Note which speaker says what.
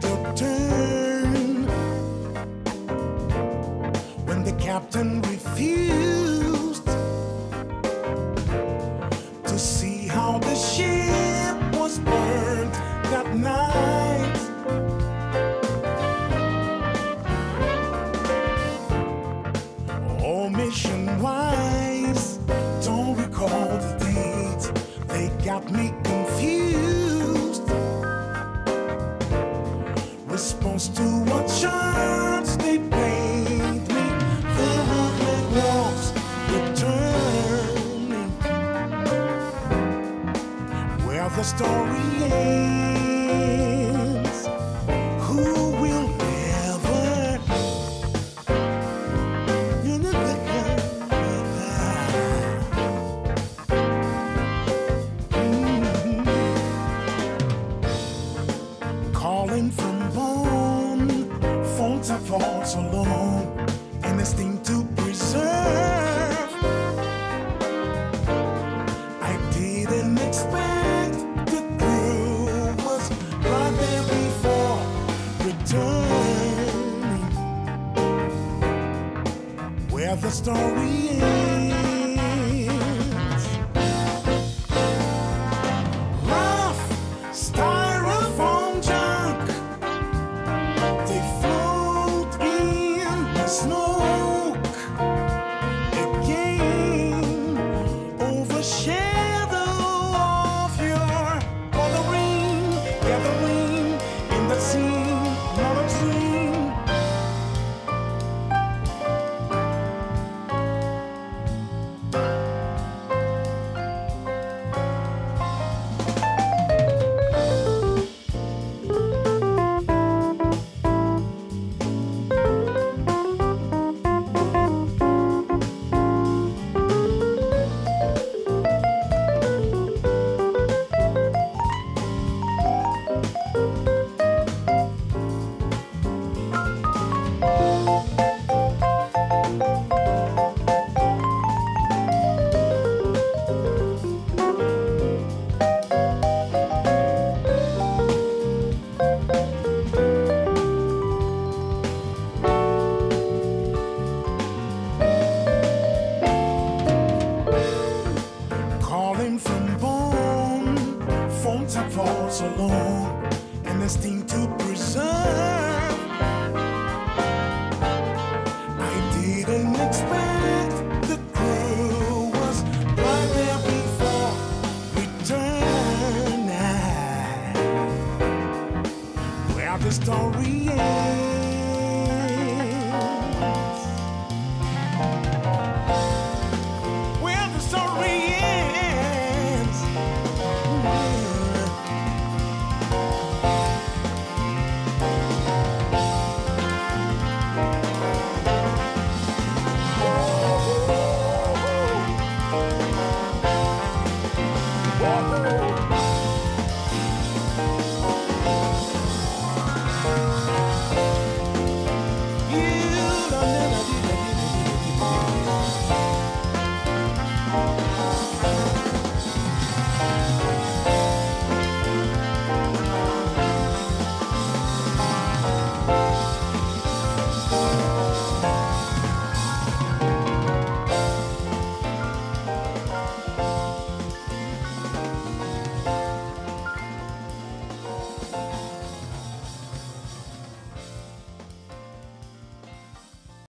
Speaker 1: had turn when the captain refused to see how the ship was burned that night. All mission wise, don't recall the date. They got me. the story ends. Who will ever you never mm -hmm. Calling from bone, phones are false alone. and this thing to preserve. the story ends. story ends.